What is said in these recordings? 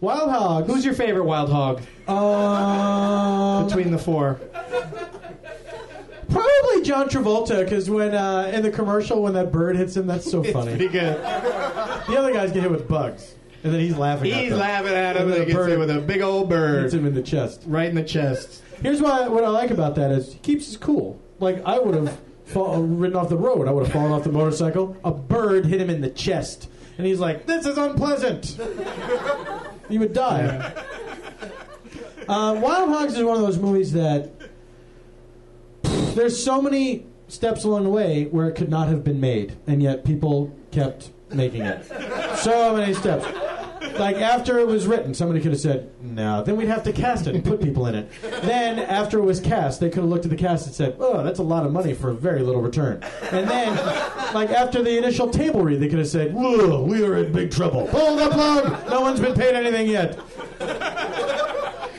Wild hog. Who's your favorite wild hog Um, between the four? probably John Travolta because when uh, in the commercial when that bird hits him, that's so funny. Pretty good. The other guys get hit with bugs, and then he's laughing. at He's them. laughing at him And the gets bird hit with a big old bird Hits him in the chest. right in the chest. Here's why what I like about that is he keeps his cool. Like I would have fall, ridden off the road. I would have fallen off the motorcycle. A bird hit him in the chest, and he's like, "This is unpleasant." you would die. Uh, Wild Hogs is one of those movies that there's so many steps along the way where it could not have been made, and yet people kept making it. So many steps. Like after it was written, somebody could have said, "No." Then we'd have to cast it and put people in it. Then after it was cast, they could have looked at the cast and said, "Oh, that's a lot of money for very little return." And then, like after the initial table read, they could have said, "Whoa, we are in big trouble. Pull the plug. No one's been paid anything yet."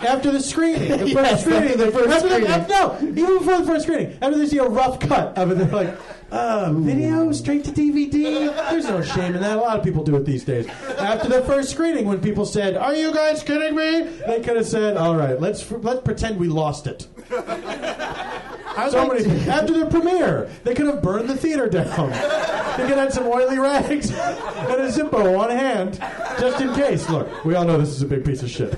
After the screening, the first Yes, screening, after the first after screening. after- no, even before the first screening, after they see a rough cut of it, they're like, uh, video straight to DVD. There's no shame in that. A lot of people do it these days. After the first screening, when people said, "Are you guys kidding me?" They could have said, "All right, let's let's pretend we lost it." So many, after the premiere, they could have burned the theater down. They could have had some oily rags and a Zippo on hand, just in case. Look, we all know this is a big piece of shit.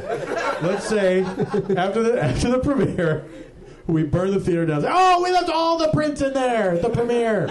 Let's say after the after the premiere, we burn the theater down. Oh, we left all the prints in there. The premiere.